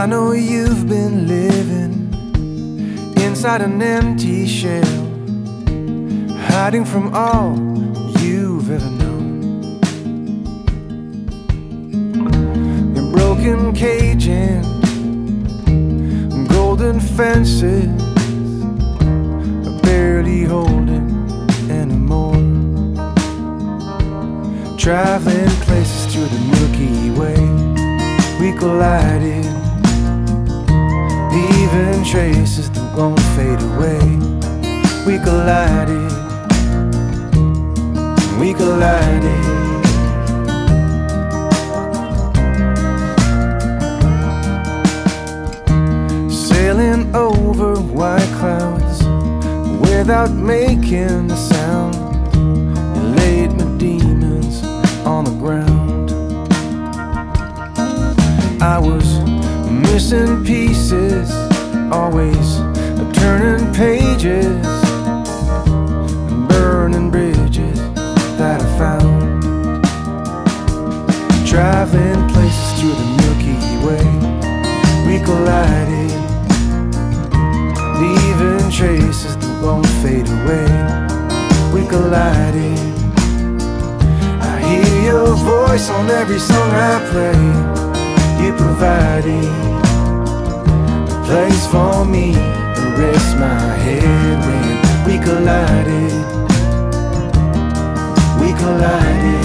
I know you've been living inside an empty shell, hiding from all you've ever known. Your broken cage and golden fences are barely holding anymore. Traveling places through the Milky Way, we collided. Leaving traces that won't fade away. We collided. We collided. Sailing over white clouds without making a sound. You laid my demons on the ground. I was missing pieces, always turning pages and burning bridges that I found. Driving places through the Milky Way, we collided, leaving traces that won't fade away. We collided. I hear your voice on every song I play. You provided place for me to rest my head when we collided. We collided.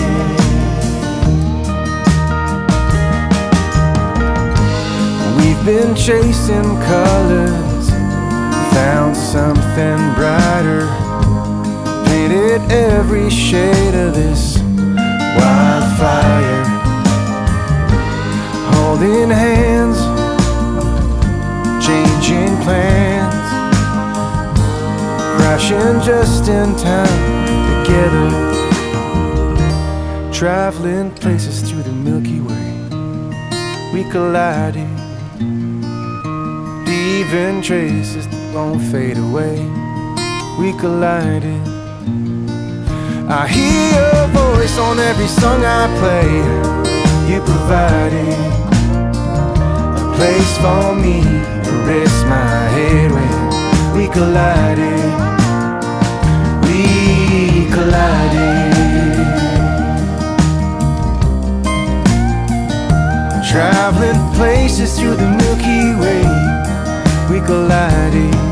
We've been chasing colors, found something brighter, painted every shade of this wildfire just in time together, traveling places through the Milky Way. We collided, leaving traces that won't fade away. We collided. I hear your voice on every song I play. You provided a place for me to rest my head when we collided. Traveling places through the Milky Way. We collided.